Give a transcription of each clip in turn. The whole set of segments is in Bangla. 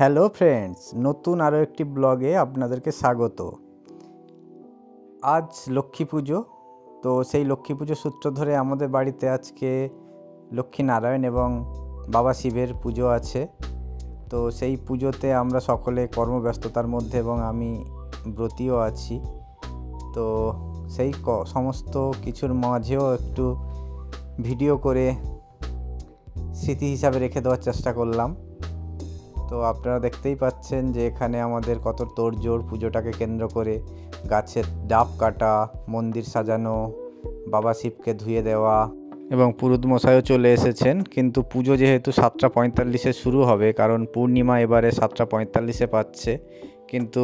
হ্যালো ফ্রেন্ডস, নতুন আরও একটি ব্লগে আপনাদেরকে স্বাগত। আজ লক্ষ্মী পুজো, তো সেই লক্ষ্মী পুজো সূত্র ধরে আমাদের বাড়িতে আজকে লক্ষ্মী নারায়ণ এবং বাবা শিবের পুজো আছে। তো সেই পুজোতে আমরা সকলে কর্মব্যস্ততার মধ্যে এবং আমি ব্রতীও আছি। তো সেই সমস্ত কিছুর মাঝেও একটু ভিডিও করে স্মৃতি হিসাবে রেখে দেওয়ার চেষ্টা করলাম। তো আপনারা দেখতেই পাচ্ছেন যে এখানে আমাদের কত তোড়জোড় পুজোটাকে কেন্দ্র করে গাছের ডাব কাটা, মন্দির সাজানো, বাবা শিবকে ধুয়ে দেওয়া এবং পুরুত মশাইও চলে এসেছেন। কিন্তু পুজো যেহেতু সাতটা পঁয়তাল্লিশে শুরু হবে, কারণ পূর্ণিমা এবারে সাতটা পঁয়তাল্লিশে পাচ্ছে। কিন্তু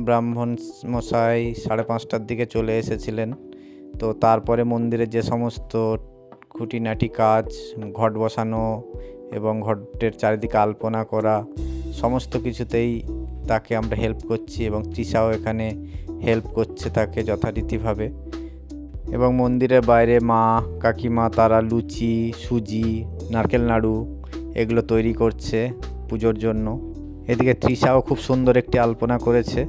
ব্রাহ্মণ মশাই সাড়ে পাঁচটার দিকে চলে এসেছিলেন। তো তারপরে মন্দিরের যে সমস্ত খুঁটিনাটি কাজ, ঘট বসানো এবং ঘটের চারিদিকে আলপনা করা, সমস্ত কিছুতেই তাকে আমরা হেল্প করছি এবং তৃষাও এখানে হেল্প করছে তাকে যথারীতিভাবে। এবং মন্দিরের বাইরে মা, কাকিমা, তারা, লুচি, সুজি, নারকেল নাড়ু এগুলো তৈরি করছে পুজোর জন্য। এদিকে তৃষাও খুব সুন্দর একটি আলপনা করেছে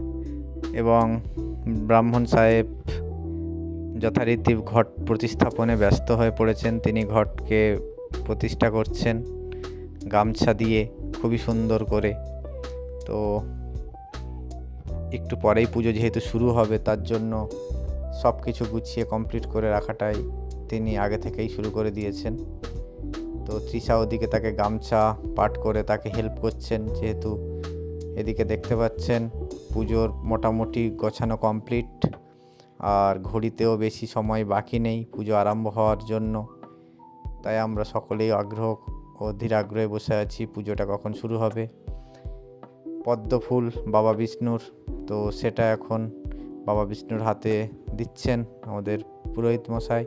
এবং ব্রাহ্মণ সাহেব যথারীতি ঘট প্রতিস্থাপনে ব্যস্ত হয়ে পড়েছেন। তিনি ঘটকে প্রতিষ্ঠা করছেন। গামছা দিয়ে খুবই সুন্দর করে। তো একটু পরেই পুজো যেহেতু শুরু হবে, তার জন্য সব কিছু গুছিয়ে কমপ্লিট করে রাখাটাই তিনি আগে থেকেই শুরু করে দিয়েছেন। তো তৃষা ওদিকে তাকে গামছা পাট করে তাকে হেল্প করছেন, যেহেতু এদিকে দেখতে পাচ্ছেন পুজোর মোটামুটি গোছানো কমপ্লিট আর ঘড়িতেও বেশি সময় বাকি নেই পুজো আরম্ভ হওয়ার জন্য। তাই আমরা সকলেই আগ্রহ ও ধীর আগ্রহে বসে আছি, পুজোটা কখন শুরু হবে? পদ্ম ফুল, বাবা বিষ্ণুর, তো সেটা এখন বাবা বিষ্ণুর হাতে দিচ্ছেন আমাদের পুরোহিত মশাই।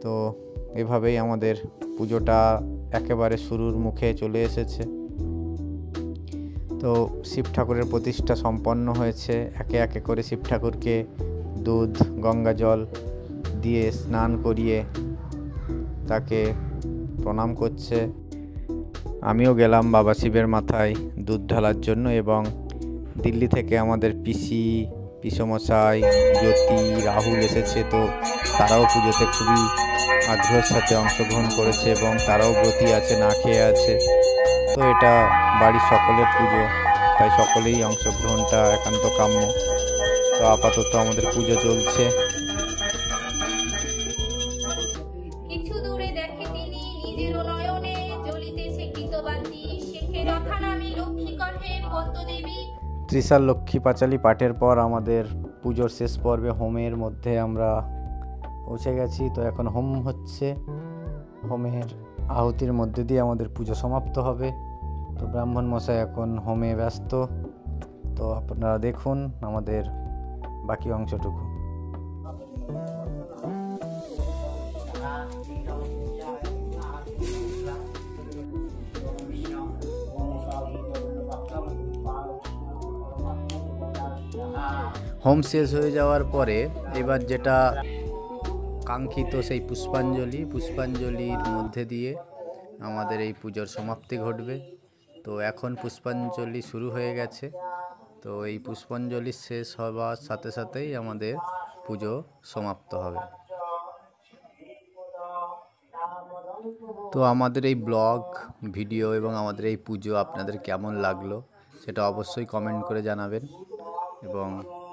তো এভাবেই আমাদের পুজোটা একেবারে শুরুর মুখে চলে এসেছে। তো শিব ঠাকুরের প্রতিষ্ঠা সম্পন্ন হয়েছে। একে একে করে শিব ঠাকুরকে দুধ, গঙ্গা জল দিয়ে স্নান করিয়ে তাকে প্রণাম করছে। আমিও গেলাম বাবা শিবের মাথায় দুধ ঢালার জন্য এবং দিল্লি থেকে আমাদের পিসি, পিসমশাই, জ্যোতি, রাহুল এসেছে তো তারাও পুজোতে খুবই আগ্রহের সাথে অংশগ্রহণ করেছে এবং তারাও ব্রতী আছে, না খেয়ে আছে। তো এটা বাড়ির সকলের পুজো, তাই সকলেই অংশগ্রহণটা একান্ত কাম্য। তো আপাতত আমাদের পুজো চলছে। নয়নে জ্বলিতেছে কৃতবাতি শেখের অখানামি লক্ষ্মী কণ্ঠে পদ্মদেবী। ত্রিশাল লক্ষ্মী পাঁচালি পাঠের পর আমাদের পুজোর শেষ পর্বে হোমের মধ্যে আমরা পৌঁছে গেছি। তো এখন হোম হচ্ছে। হোমের আহুতির মধ্যে দিয়ে আমাদের পুজো সমাপ্ত হবে। তো ব্রাহ্মণ মশাই এখন হোমে ব্যস্ত। তো আপনারা দেখুন আমাদের বাকি অংশটুকু। হোম শেষ হয়ে যাওয়ার পরে এবার যেটা কাঙ্ক্ষিত সেই পুষ্পাঞ্জলি, পুষ্পাঞ্জলির মধ্যে দিয়ে আমাদের এই পুজোর সমাপ্তি ঘটবে। তো এখন পুষ্পাঞ্জলি শুরু হয়ে গেছে। তো এই পুষ্পাঞ্জলি শেষ হওয়ার সাথে সাথেই আমাদের পুজো সমাপ্ত হবে। তো আমাদের এই ব্লগ, ভিডিও এবং আমাদের এই পুজো আপনাদের কেমন লাগল সেটা অবশ্যই কমেন্ট করে জানাবেন। এবং